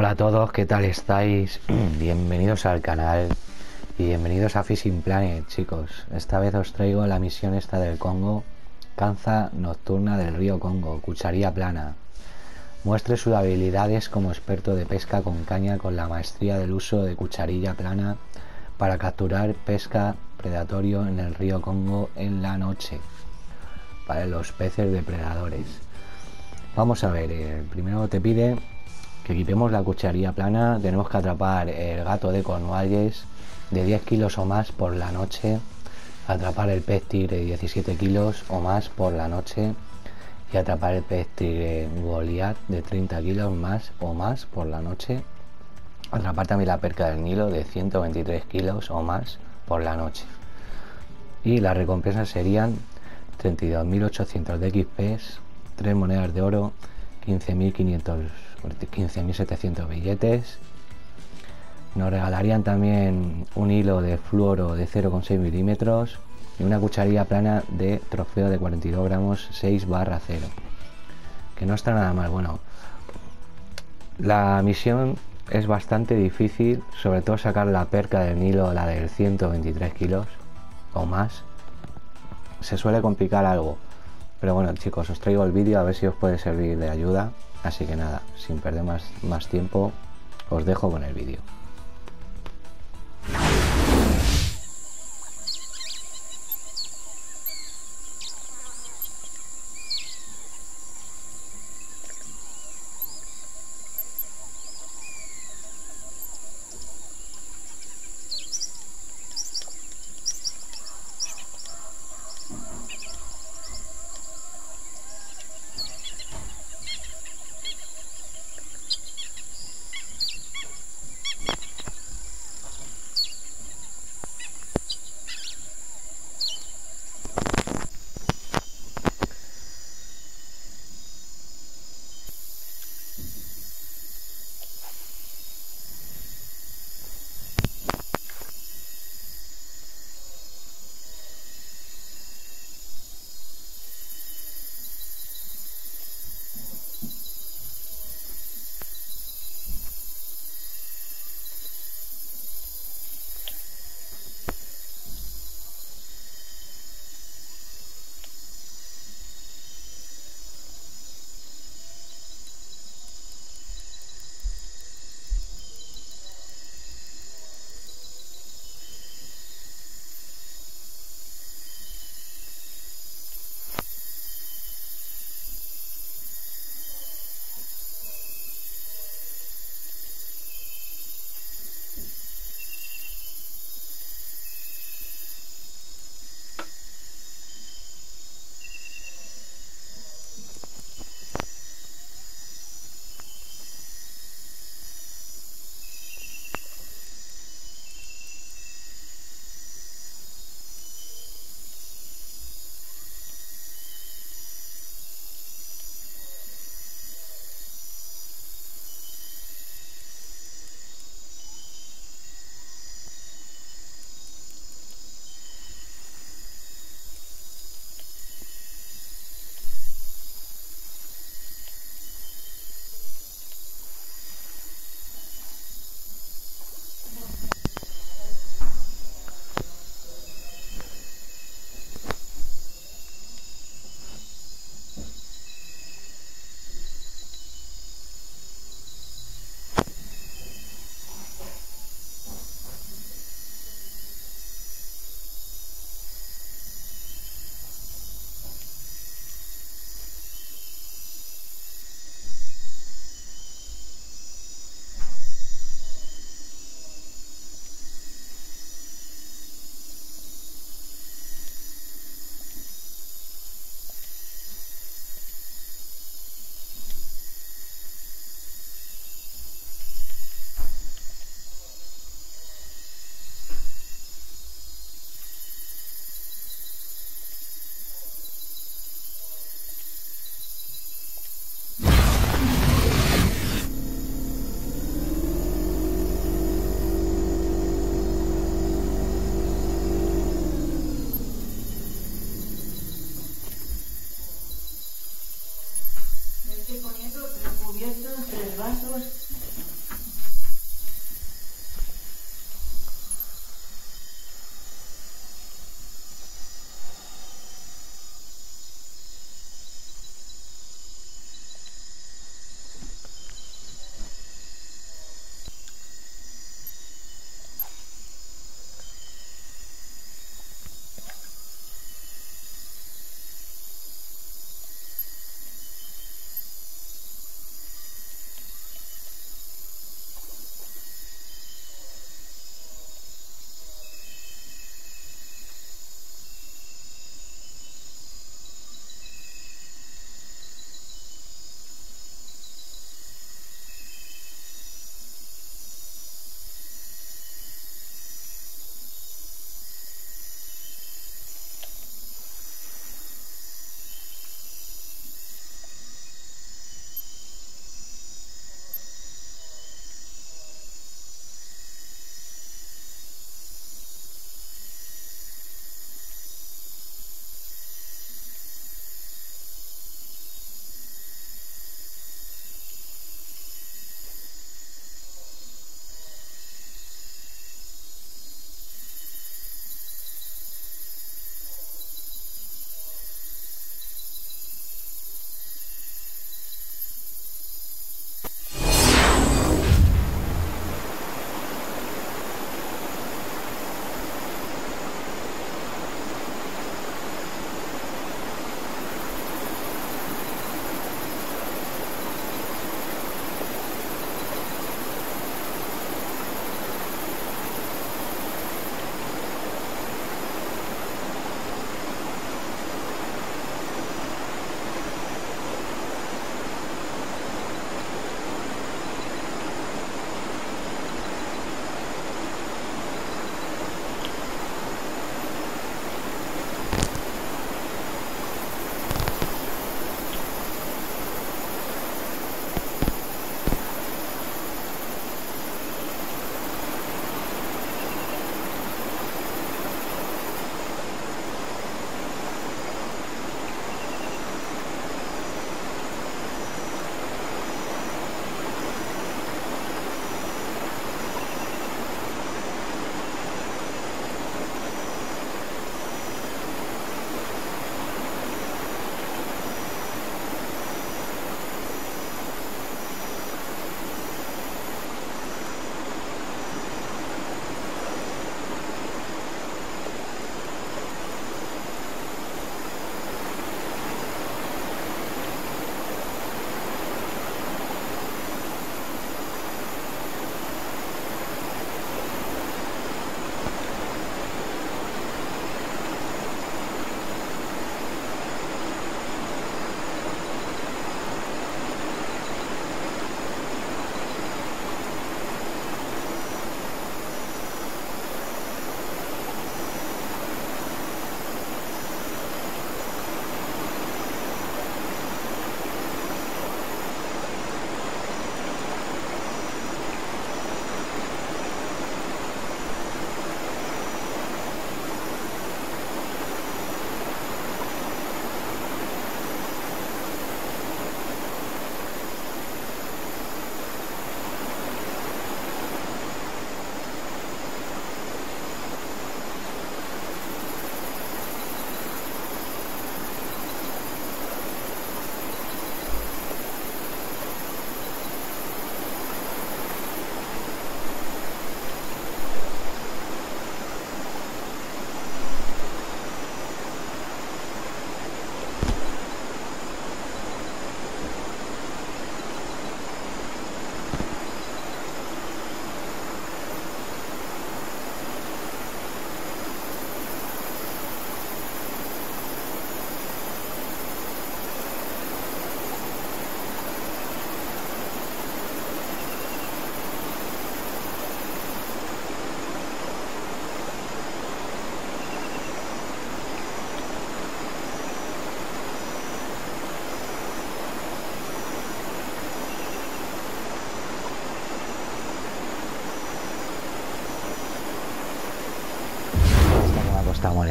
Hola a todos, ¿qué tal estáis? Bienvenidos al canal y bienvenidos a Fishing Planet, chicos. Esta vez os traigo la misión esta del Congo, Canza Nocturna del río Congo, cucharía plana. Muestre sus habilidades como experto de pesca con caña con la maestría del uso de cucharilla plana para capturar pesca predatorio en el río Congo en la noche para los peces depredadores. Vamos a ver, eh, primero te pide que equipemos la cucharilla plana, tenemos que atrapar el gato de Cornualles de 10 kilos o más por la noche, atrapar el pez tigre de 17 kilos o más por la noche y atrapar el pez tigre Goliath de 30 kilos más o más por la noche, atrapar también la perca del Nilo de 123 kilos o más por la noche. Y las recompensas serían 32.800 de XP, 3 monedas de oro, 15.500 15.700 billetes. Nos regalarían también un hilo de fluoro de 0,6 milímetros y una cucharilla plana de trofeo de 42 gramos 6 barra 0. Que no está nada mal. Bueno, la misión es bastante difícil, sobre todo sacar la perca del Nilo, la del 123 kilos o más. Se suele complicar algo. Pero bueno chicos, os traigo el vídeo a ver si os puede servir de ayuda. Así que nada, sin perder más, más tiempo, os dejo con el vídeo. Cubiertos, tres vasos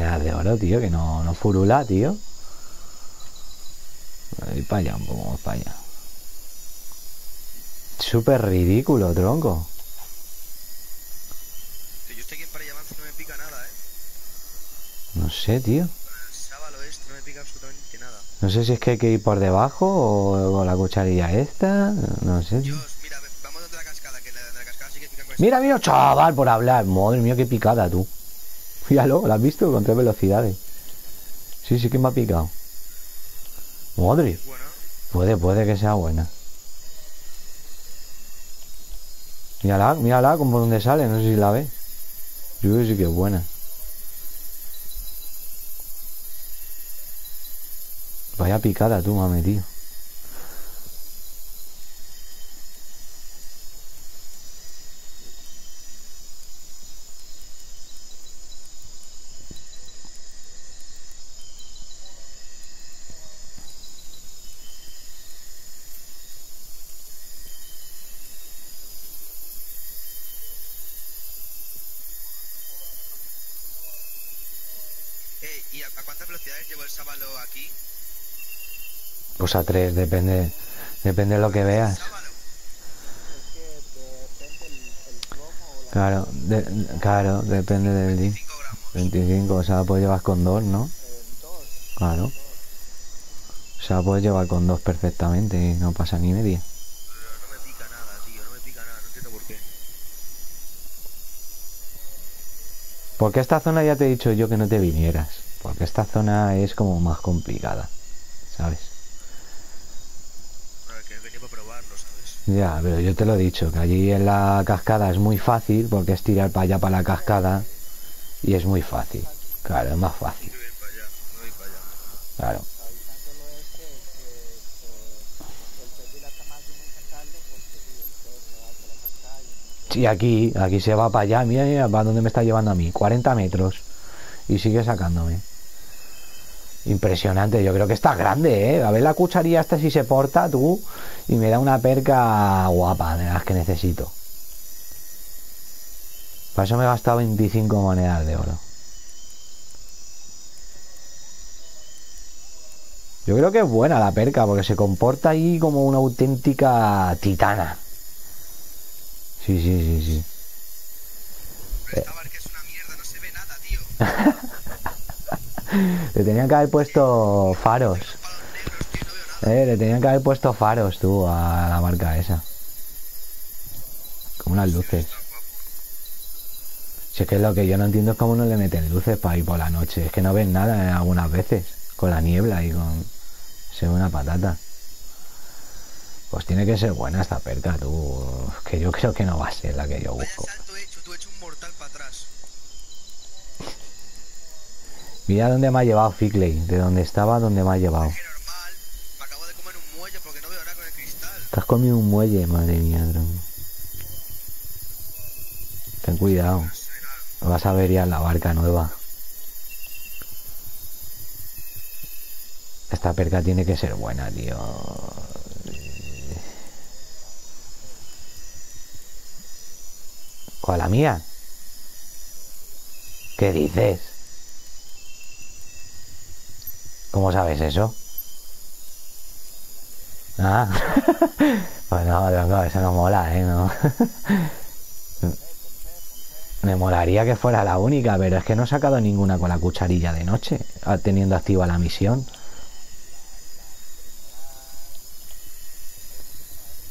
monedas de oro, tío? Que no, no furula, tío. Ir para allá, un poco para allá. Súper ridículo, tronco. Si yo estoy aquí para avanzo no me pica nada, ¿eh? No sé, tío. El sábado este no me pica absolutamente nada. No sé si es que hay que ir por debajo o con la cucharilla esta. No sé. Dios, mira, vamos donde la cascada, que la la cascada sí que pica con Mira, mira, chaval, por hablar. Madre mía, qué picada, tú. Míralo, ¿lo has visto? Con tres velocidades. Sí, sí que me ha picado. Madre, puede, puede que sea buena. Mírala, mírala, como donde sale, no sé si la ves. Yo creo que sí que es buena. Vaya picada tú, mame, tío. eh, ¿y a, a cuántas velocidades el sábalo aquí? Pues a tres, depende, depende de lo que veas. Claro, de- claro, depende del día. 5 gramos. 25, o sea, puedes llevar con dos, ¿no? Claro. O sea, puedes llevar con dos perfectamente y no pasa ni media. Porque esta zona ya te he dicho yo que no te vinieras. Esta zona es como más complicada, ¿sabes? Ya, pero yo te lo he dicho, que allí en la cascada es muy fácil porque es tirar para allá para la cascada y es muy fácil. Claro, es más fácil. Claro. Sí, aquí, aquí se va para allá, mira, mira, para dónde me está llevando a mí, 40 metros. Y sigue sacándome. Impresionante, yo creo que está grande, ¿eh? A ver la cucharilla esta si se porta, tú. Y me da una perca guapa, de las que necesito. Para eso me he gastado 25 monedas de oro. Yo creo que es buena la perca, porque se comporta ahí como una auténtica titana. Sí, sí, sí, sí. Pero esta barca es una mierda, no se ve nada, tío. Le tenían que haber puesto faros. Eh, le tenían que haber puesto faros tú a la marca esa. Como unas luces. Si es que lo que yo no entiendo es cómo no le meten luces para ir por la noche. Es que no ven nada eh, algunas veces. Con la niebla y con... Se una patata. Pues tiene que ser buena esta perca, tú. Que yo creo que no va a ser la que yo busco tú he hecho un mortal para atrás. Mira dónde me ha llevado Fickley. De donde estaba, a donde me ha llevado. Te has comido un muelle, madre mía, tronco. Ten cuidado. Vas a ver ya la barca nueva. Esta perca tiene que ser buena, tío. ¿Cuál la mía? ¿Qué dices? ¿Cómo sabes eso? Ah, pues no, eso no mola, ¿eh? No. Me molaría que fuera la única, pero es que no he sacado ninguna con la cucharilla de noche, ah, teniendo activa la misión.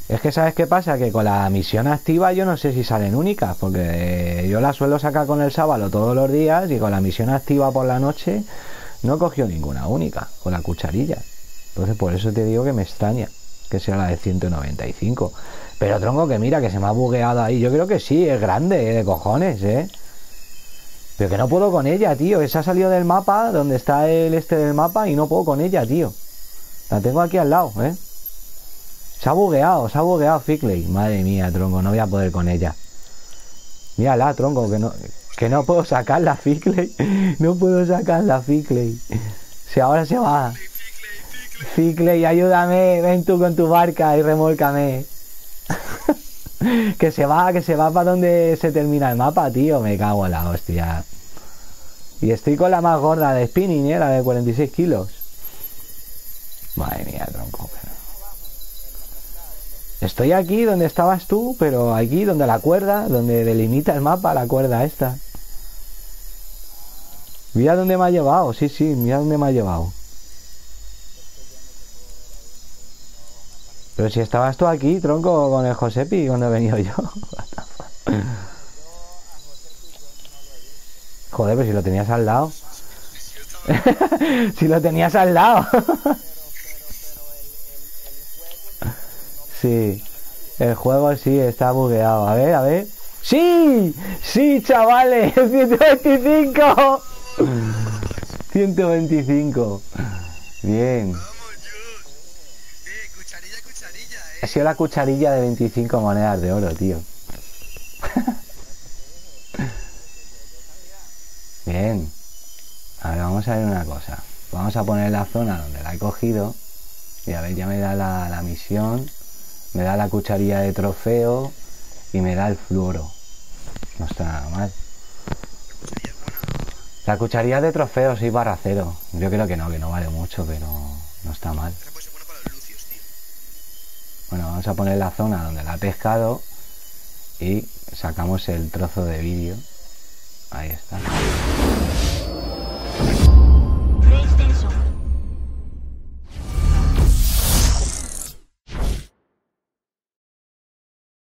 Es que sabes qué pasa, que con la misión activa yo no sé si salen únicas, porque yo la suelo sacar con el sábado todos los días y con la misión activa por la noche no cogió ninguna única con la cucharilla. Entonces por eso te digo que me extraña que sea la de 195. Pero tronco que mira que se me ha bugueado ahí. Yo creo que sí, es grande, eh, de cojones, ¿eh? Pero que no puedo con ella, tío. Esa ha salido del mapa, donde está el este del mapa, y no puedo con ella, tío. La tengo aquí al lado, ¿eh? Se ha bugueado, se ha bugueado Fickley. Madre mía, tronco, no voy a poder con ella. Mírala, tronco, que no, que no puedo sacar la Fickley. No puedo sacar la Fickley. Si ahora se va. Fickley, ayúdame. Ven tú con tu barca y remólcame. que se va, que se va para donde se termina el mapa, tío. Me cago en la hostia. Y estoy con la más gorda de spinning, ¿eh? La de 46 kilos. Madre mía, tronco. Estoy aquí donde estabas tú, pero aquí donde la cuerda, donde delimita el mapa la cuerda esta. Mira dónde me ha llevado, sí, sí, mira dónde me ha llevado. Pero si estabas tú aquí, tronco, con el Josepi cuando he venido yo. Joder, pero si lo tenías al lado. si lo tenías al lado. sí, el juego sí está bugueado. A ver, a ver. ¡Sí! ¡Sí, chavales! ¡125! 125. Bien. Ha sido la cucharilla de 25 monedas de oro, tío. Bien. Ahora vamos a ver una cosa. Vamos a poner la zona donde la he cogido. Y a ver, ya me da la, la misión. Me da la cucharilla de trofeo. Y me da el fluoro. No está nada mal. La cucharilla de trofeo sí barra cero. Yo creo que no, que no vale mucho, pero no está mal. Bueno, vamos a poner la zona donde la ha pescado y sacamos el trozo de vídeo. Ahí está.